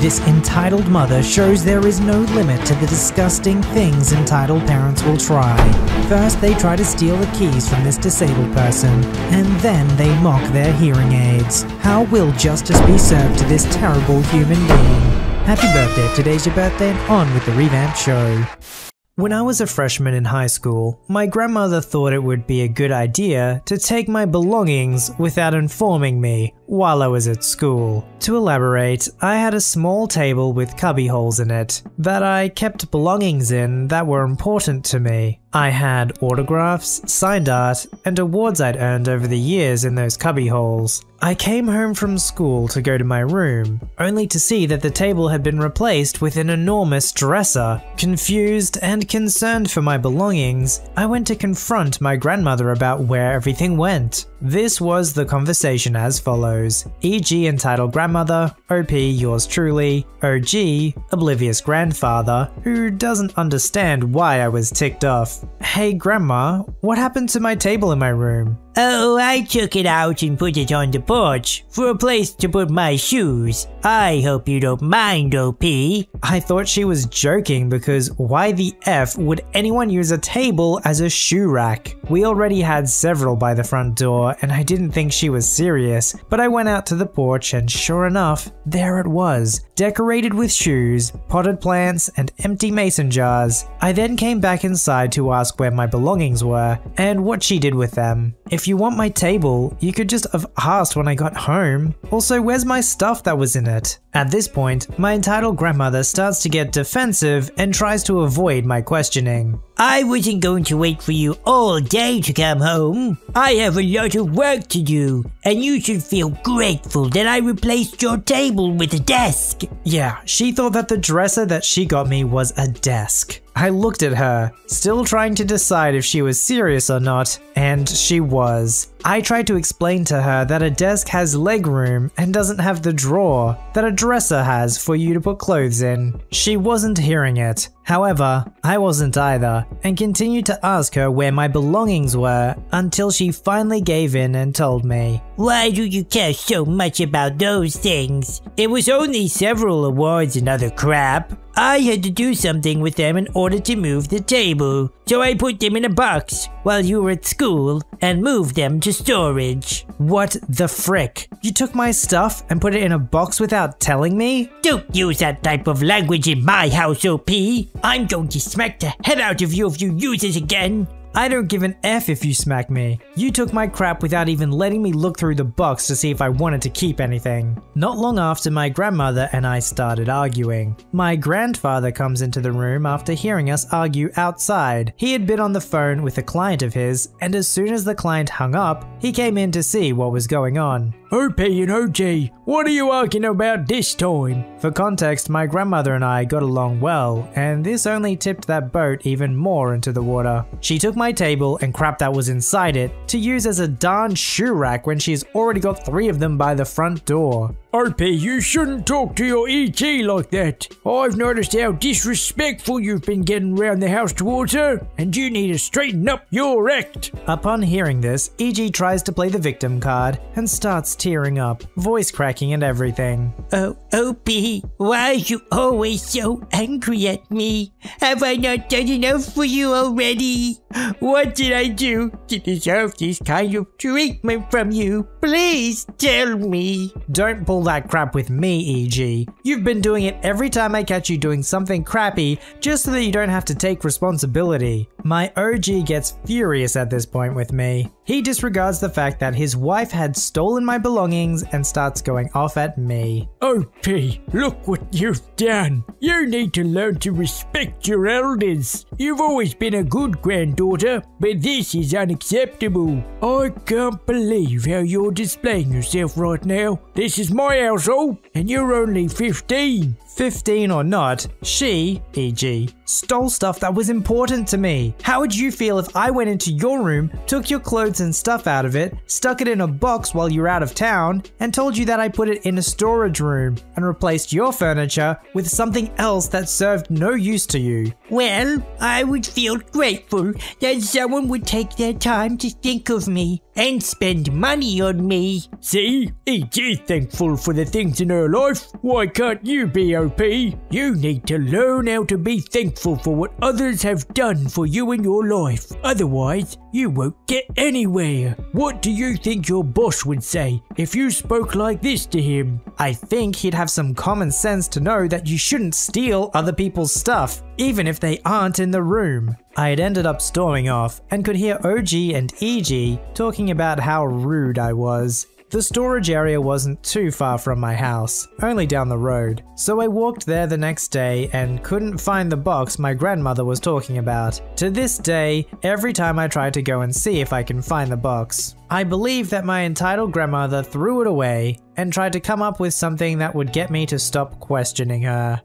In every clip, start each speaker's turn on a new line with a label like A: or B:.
A: This entitled mother shows there is no limit to the disgusting things entitled parents will try. First, they try to steal the keys from this disabled person, and then they mock their hearing aids. How will justice be served to this terrible human being? Happy birthday, today's your birthday, and on with the revamped show. When I was a freshman in high school, my grandmother thought it would be a good idea to take my belongings without informing me while I was at school. To elaborate, I had a small table with cubby holes in it that I kept belongings in that were important to me. I had autographs, signed art, and awards I'd earned over the years in those cubby holes. I came home from school to go to my room, only to see that the table had been replaced with an enormous dresser. Confused and concerned for my belongings, I went to confront my grandmother about where everything went. This was the conversation as follows e.g., entitled Grandmother, OP, yours truly, OG, Oblivious Grandfather, who doesn't understand why I was ticked off. Hey, Grandma, what happened to my table in my room?
B: Oh, I took it out and put it on the porch for a place to put my shoes. I hope you don't mind, OP.
A: I thought she was joking because why the F would anyone use a table as a shoe rack? We already had several by the front door and I didn't think she was serious, but I went out to the porch and sure enough, there it was, decorated with shoes, potted plants, and empty mason jars. I then came back inside to ask where my belongings were and what she did with them. If you want my table, you could just have asked when I got home. Also, where's my stuff that was in it? At this point, my entitled grandmother starts to get defensive and tries to avoid my questioning.
B: I wasn't going to wait for you all day to come home. I have a lot of work to do, and you should feel grateful that I replaced your table with a desk.
A: Yeah, she thought that the dresser that she got me was a desk. I looked at her, still trying to decide if she was serious or not, and she was. I tried to explain to her that a desk has leg room and doesn't have the drawer that a dresser has for you to put clothes in. She wasn't hearing it. However, I wasn't either, and continued to ask her where my belongings were until she finally gave in and told me.
B: Why do you care so much about those things? It was only several awards and other crap. I had to do something with them in order to move the table, so I put them in a box while you were at school and moved them to storage.
A: What the frick? You took my stuff and put it in a box without telling me?
B: Don't use that type of language in my house, OP. I'm going to smack the head out of you if you use it again.
A: I don't give an F if you smack me. You took my crap without even letting me look through the box to see if I wanted to keep anything. Not long after, my grandmother and I started arguing. My grandfather comes into the room after hearing us argue outside. He had been on the phone with a client of his, and as soon as the client hung up, he came in to see what was going on.
C: OP and OG, what are you arguing about this time?
A: For context, my grandmother and I got along well, and this only tipped that boat even more into the water. She took my table and crap that was inside it to use as a darn shoe rack when she's already got three of them by the front door.
C: OP, you shouldn't talk to your EG like that. I've noticed how disrespectful you've been getting around the house towards her, and you need to straighten up your act.
A: Upon hearing this, EG tries to play the victim card and starts tearing up, voice cracking and everything.
B: Oh, OP, why are you always so angry at me? Have I not done enough for you already? What did I do to deserve this kind of treatment from you? Please tell me.
A: Don't pull that crap with me, EG. You've been doing it every time I catch you doing something crappy just so that you don't have to take responsibility. My OG gets furious at this point with me. He disregards the fact that his wife had stolen my belongings and starts going off at me.
C: OP, look what you've done. You need to learn to respect your elders. You've always been a good granddaughter, but this is unacceptable. I can't believe how you're displaying yourself right now. This is my household, and you're only 15.
A: 15 or not, she, e.g., stole stuff that was important to me. How would you feel if I went into your room, took your clothes and stuff out of it, stuck it in a box while you were out of town, and told you that I put it in a storage room and replaced your furniture with something else that served no use to you?
B: Well, I would feel grateful that someone would take their time to think of me and spend money on me.
C: See, is thankful for the things in her life. Why can't you be, OP? You need to learn how to be thankful for what others have done for you in your life. Otherwise, you won't get anywhere. What do you think your boss would say if you spoke like this to him?
A: I think he'd have some common sense to know that you shouldn't steal other people's stuff, even if they aren't in the room. I had ended up storming off and could hear OG and EG talking about how rude I was. The storage area wasn't too far from my house, only down the road, so I walked there the next day and couldn't find the box my grandmother was talking about. To this day, every time I try to go and see if I can find the box, I believe that my entitled grandmother threw it away and tried to come up with something that would get me to stop questioning her.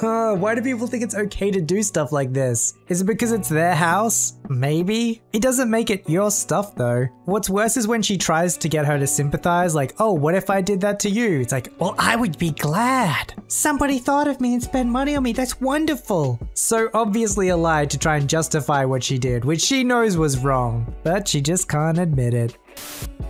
A: Why do people think it's okay to do stuff like this? Is it because it's their house? Maybe? It doesn't make it your stuff though. What's worse is when she tries to get her to sympathize, like, oh, what if I did that to you? It's like, well, I would be glad. Somebody thought of me and spent money on me. That's wonderful. So obviously a lie to try and justify what she did, which she knows was wrong, but she just can't admit it.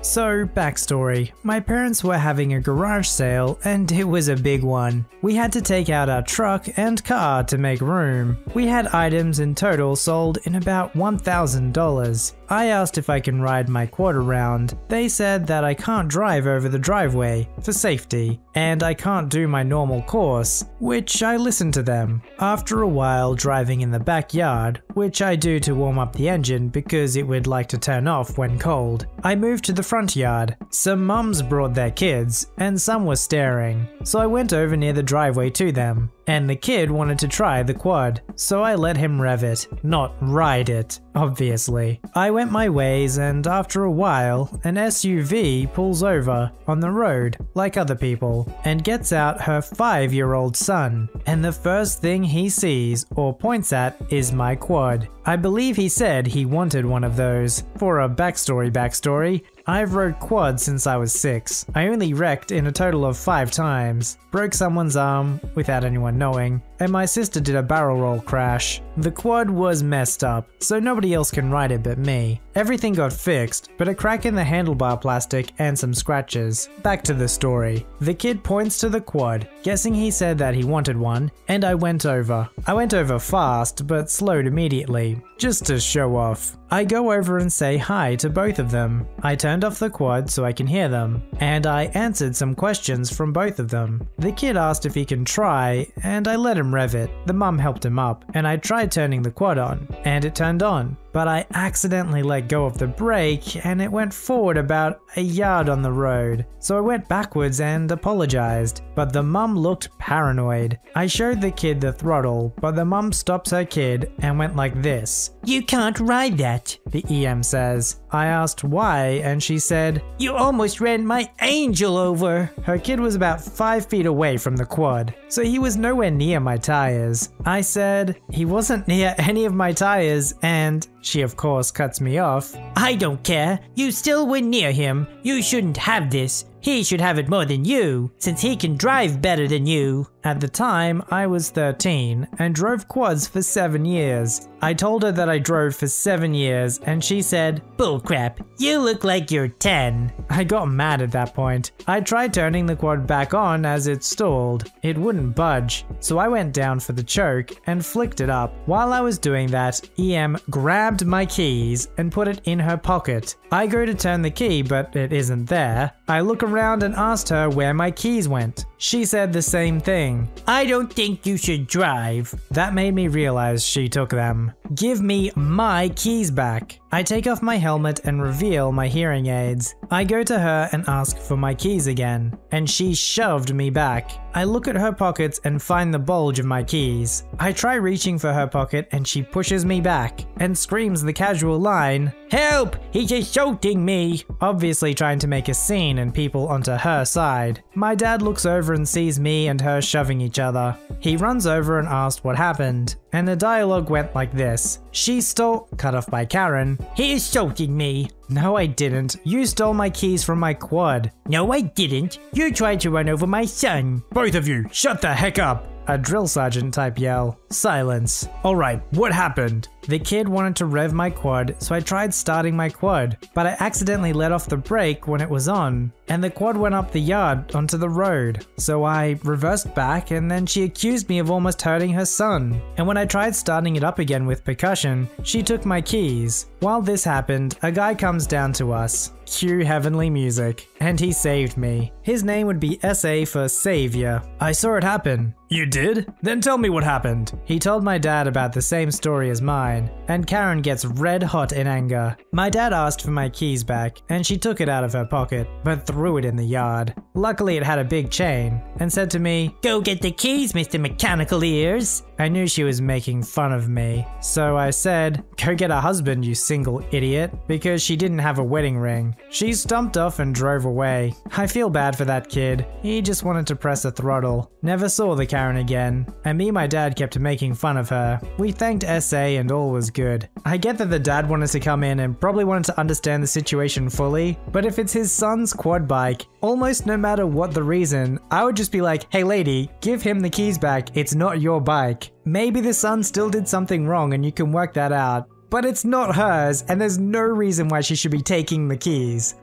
A: So, backstory. My parents were having a garage sale and it was a big one. We had to take out our truck and car to make room. We had items in total sold in about $1,000. I asked if I can ride my quad around. They said that I can't drive over the driveway for safety, and I can't do my normal course, which I listen to them. After a while driving in the backyard, which I do to warm up the engine because it would like to turn off when cold, I moved to the front yard. Some mums brought their kids, and some were staring, so I went over near the driveway to them. And the kid wanted to try the quad, so I let him rev it, not ride it, obviously. I went my ways, and after a while, an SUV pulls over on the road, like other people, and gets out her five year old son. And the first thing he sees or points at is my quad. I believe he said he wanted one of those. For a backstory backstory, I've rode quad since I was 6. I only wrecked in a total of 5 times, broke someone's arm without anyone knowing, and my sister did a barrel roll crash. The quad was messed up, so nobody else can ride it but me. Everything got fixed, but a crack in the handlebar plastic and some scratches. Back to the story. The kid points to the quad, guessing he said that he wanted one, and I went over. I went over fast, but slowed immediately, just to show off. I go over and say hi to both of them. I turned off the quad so I can hear them, and I answered some questions from both of them. The kid asked if he can try, and I let him rev it. The mum helped him up, and I tried turning the quad on, and it turned on. But I accidentally let go of the brake and it went forward about a yard on the road. So I went backwards and apologized, but the mum looked paranoid. I showed the kid the throttle, but the mum stops her kid and went like this.
B: You can't ride that,
A: the EM says. I asked why, and she said,
B: You almost ran my angel over.
A: Her kid was about 5 feet away from the quad, so he was nowhere near my tires. I said, He wasn't near any of my tires, and she of course cuts me off.
B: I don't care. You still were near him. You shouldn't have this. He should have it more than you, since he can drive better than you.
A: At the time, I was 13 and drove quads for 7 years. I told her that I drove for 7 years and she said,
B: Bullcrap, you look like you're 10.
A: I got mad at that point. I tried turning the quad back on as it stalled. It wouldn't budge, so I went down for the choke and flicked it up. While I was doing that, EM grabbed my keys and put it in her pocket. I go to turn the key, but it isn't there. I look around and asked her where my keys went. She said the same thing.
B: I don't think you should drive.
A: That made me realize she took them. Give me my keys back. I take off my helmet and reveal my hearing aids. I go to her and ask for my keys again, and she shoved me back. I look at her pockets and find the bulge of my keys. I try reaching for her pocket and she pushes me back and screams the casual line,
B: Help! He's assaulting me!
A: Obviously trying to make a scene and people onto her side. My dad looks over and sees me and her shoving each other. He runs over and asks what happened, and the dialogue went like this. She stole- cut off by Karen.
B: He assaulted me.
A: No, I didn't. You stole my keys from my quad.
B: No, I didn't. You tried to run over my son.
C: Both of you, shut the heck up.
A: A drill sergeant type yell. Silence. Alright, what happened? The kid wanted to rev my quad, so I tried starting my quad, but I accidentally let off the brake when it was on, and the quad went up the yard onto the road. So I reversed back, and then she accused me of almost hurting her son. And when I tried starting it up again with percussion, she took my keys. While this happened, a guy comes down to us. Cue heavenly music, and he saved me. His name would be SA for Savior. I saw it happen. You did? Then tell me what happened. He told my dad about the same story as mine, and Karen gets red hot in anger. My dad asked for my keys back, and she took it out of her pocket, but threw it in the yard. Luckily, it had a big chain, and said to me,
B: Go get the keys, Mr. Mechanical Ears.
A: I knew she was making fun of me, so I said, Go get a husband, you single idiot, because she didn't have a wedding ring. She stumped off and drove away. I feel bad for that kid. He just wanted to press a throttle. Never saw the Karen again, and me and my dad kept making fun of her. We thanked SA and all was good. I get that the dad wanted to come in and probably wanted to understand the situation fully, but if it's his son's quad bike, almost no matter what the reason, I would just be like, hey lady, give him the keys back, it's not your bike. Maybe the son still did something wrong and you can work that out, but it's not hers and there's no reason why she should be taking the keys.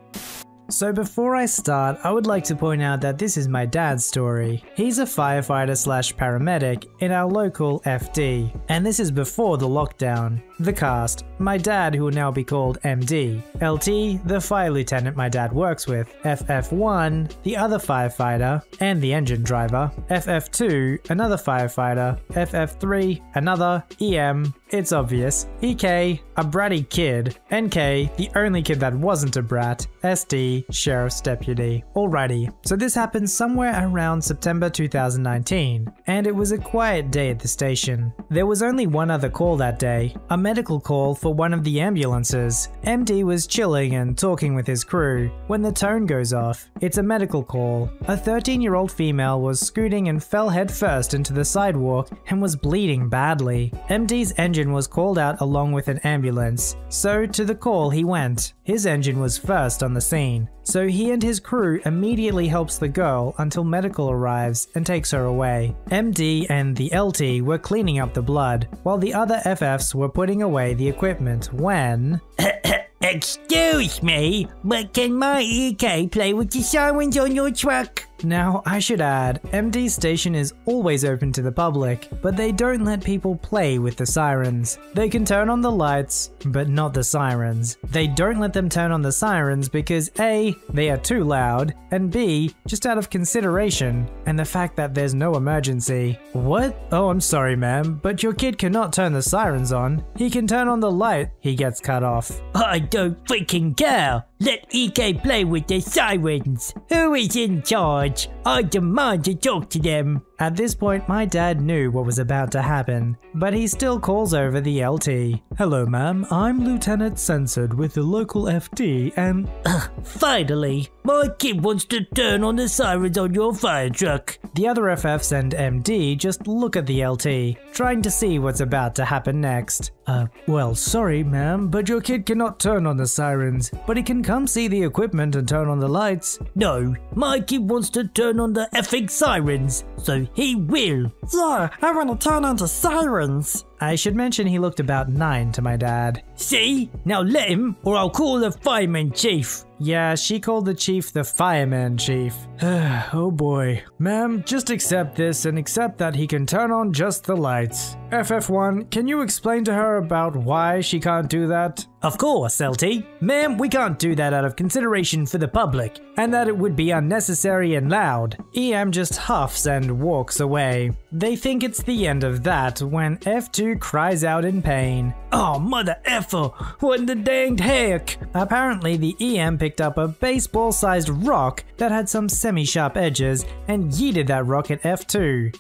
A: So before I start, I would like to point out that this is my dad's story. He's a firefighter slash paramedic in our local FD, and this is before the lockdown. The cast, my dad who will now be called MD, LT, the fire lieutenant my dad works with, FF1, the other firefighter, and the engine driver, FF2, another firefighter, FF3, another, EM, it's obvious, EK, a bratty kid, NK, the only kid that wasn't a brat, SD, sheriff's deputy. Alrighty, so this happened somewhere around September 2019, and it was a quiet day at the station. There was only one other call that day, a medical call for one of the ambulances. MD was chilling and talking with his crew when the tone goes off. It's a medical call. A 13 year old female was scooting and fell headfirst into the sidewalk and was bleeding badly. MD's engine was called out along with an ambulance, so to the call he went. His engine was first on the scene, so he and his crew immediately helps the girl until medical arrives and takes her away. MD and the LT were cleaning up the blood, while the other FFs were putting away the equipment when.
B: Excuse me, but can my EK play with the sirens on your truck?
A: Now, I should add, MD station is always open to the public, but they don't let people play with the sirens. They can turn on the lights, but not the sirens. They don't let them turn on the sirens because A, they are too loud, and B, just out of consideration, and the fact that there's no emergency. What? Oh, I'm sorry, ma'am, but your kid cannot turn the sirens on. He can turn on the light. He gets cut off.
B: I don't freaking care. Let EK play with the sirens. Who is in charge? I demand to talk to them.
A: At this point, my dad knew what was about to happen, but he still calls over the LT. Hello, ma'am. I'm Lieutenant Censored with the local FD, and
B: Ugh, finally, my kid wants to turn on the sirens on your fire truck.
A: the other FFs and MD just look at the LT, trying to see what's about to happen next. Uh, well, sorry, ma'am, but your kid cannot turn on the sirens, but he can come see the equipment and turn on the lights.
B: No, my kid wants to turn on the effing sirens, so he will.
D: Yeah, I want to turn the sirens.
A: I should mention he looked about nine to my dad.
B: See? Now let him, or I'll call the fireman chief.
A: Yeah, she called the chief the fireman chief. oh boy. Ma'am, just accept this and accept that he can turn on just the lights. FF1, can you explain to her about why she can't do that?
B: Of course, LT. Ma'am, we can't do that out of consideration for the public.
A: And that it would be unnecessary and loud. EM just huffs and walks away. They think it's the end of that when F2 cries out in pain.
B: Oh, mother effer, what the danged heck?
A: Apparently, the EM picked up a baseball sized rock that had some semi sharp edges and yeeted that rock at F2.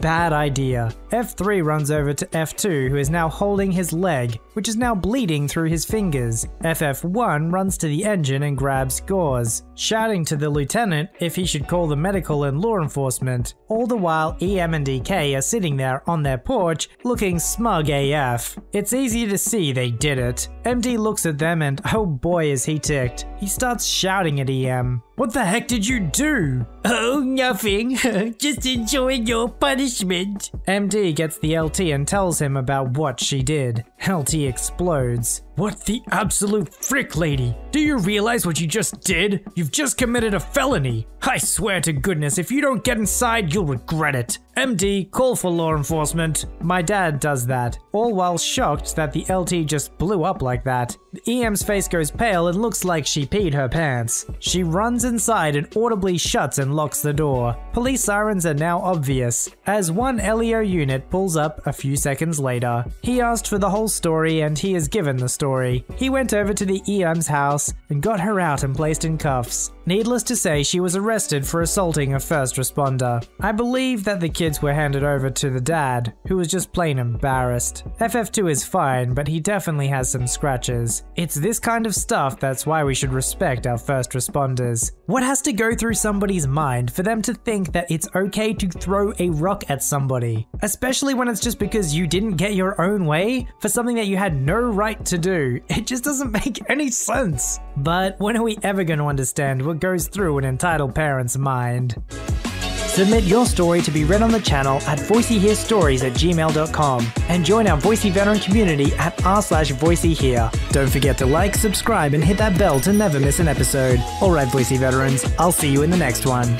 A: Bad idea. F3 runs over to F2, who is now holding his leg, which is now bleeding through his fingers. FF1 runs to the engine and grabs Gauze, shouting to the lieutenant if he should call the medical and law enforcement. All the while, EM and EK are sitting there on their porch, looking smug AF. It's easy to see they did it. MD looks at them and oh boy is he ticked. He starts shouting at EM. What the heck did you do?
B: Oh, nothing. Just enjoying your punishment.
A: MD gets the LT and tells him about what she did. LT explodes.
C: What the absolute frick, lady? Do you realize what you just did? You've just committed a felony. I swear to goodness, if you don't get inside, you'll regret it.
A: MD, call for law enforcement. My dad does that, all while shocked that the LT just blew up like that. EM's face goes pale and looks like she peed her pants. She runs inside and audibly shuts and locks the door. Police sirens are now obvious, as one LEO unit pulls up a few seconds later. He asked for the whole story and he is given the story. He went over to the EM's house and got her out and placed in cuffs. Needless to say, she was arrested for assaulting a first responder. I believe that the kids were handed over to the dad, who was just plain embarrassed. FF2 is fine, but he definitely has some scratches. It's this kind of stuff that's why we should respect our first responders. What has to go through somebody's mind for them to think that it's okay to throw a rock at somebody? Especially when it's just because you didn't get your own way for something that you had no right to do. It just doesn't make any sense. But when are we ever going to understand what goes through an entitled parent's mind? Submit your story to be read on the channel at voiceyherestories at gmail.com and join our Voicey veteran community at r slash voiceyhere. Don't forget to like, subscribe, and hit that bell to never miss an episode. Alright, Voicey veterans, I'll see you in the next one.